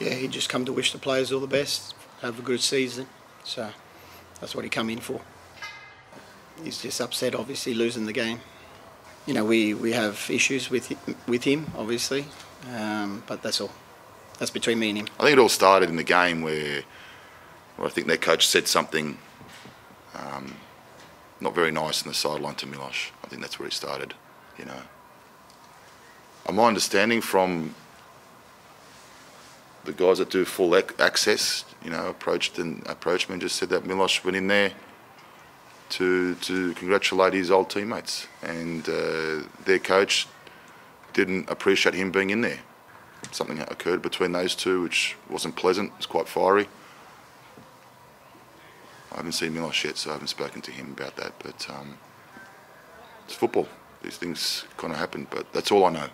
Yeah, he'd just come to wish the players all the best, have a good season. So that's what he come in for. He's just upset, obviously, losing the game. You know, we, we have issues with hi- with him, obviously, um, but that's all. That's between me and him. I think it all started in the game where, where I think their coach said something um, not very nice in the sideline to Milos. I think that's where it started, you know. My understanding from the guys that do full ac- access, you know, approached and approached me and just said that Milos went in there to to congratulate his old teammates, and uh, their coach didn't appreciate him being in there. Something occurred between those two, which wasn't pleasant. It's quite fiery. I haven't seen Milos yet, so I haven't spoken to him about that. But um, it's football; these things kind of happen. But that's all I know.